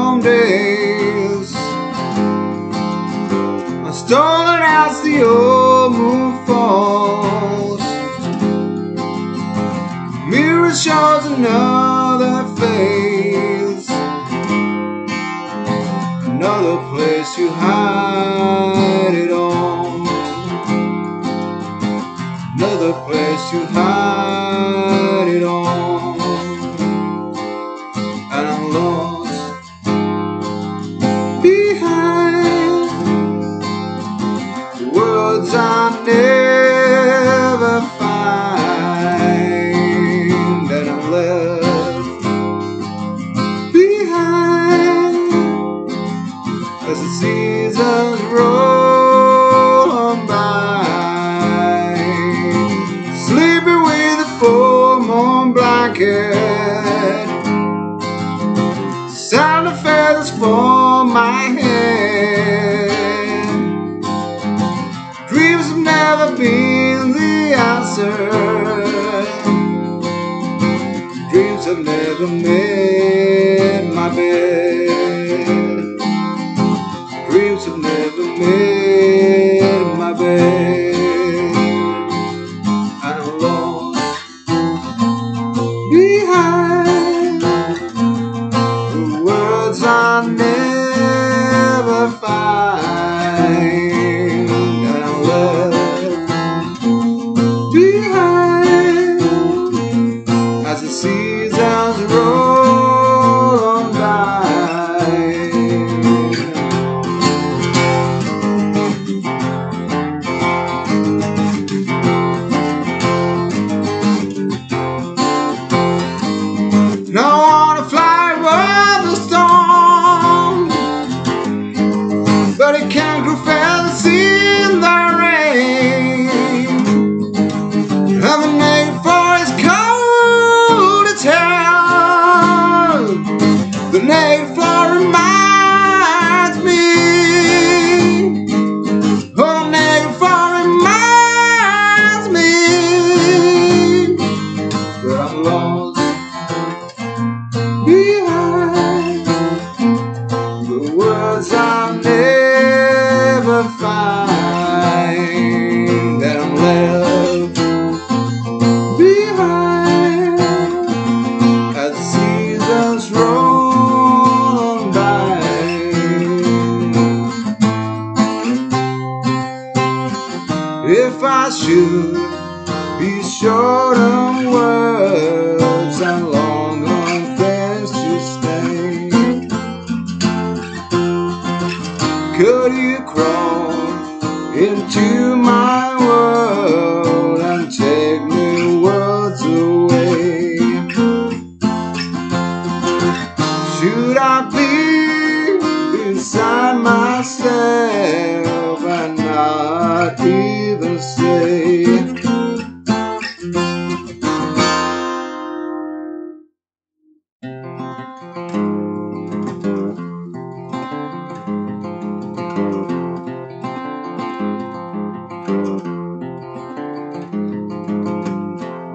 warm days. I stolen as the old moon falls. The Mirror shows another face, another place you hide it all, another place you hide it all, seasons roll on by, sleeping with a full moon blanket. Sound of feathers for my head. Dreams have never been the answer. Dreams have never made my bed. Seasons roll on by. No wanna fly over the storm, but it can't If I should be short on words and long on things to say. Could you crawl into my world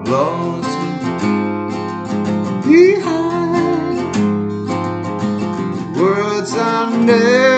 Lost behind words I never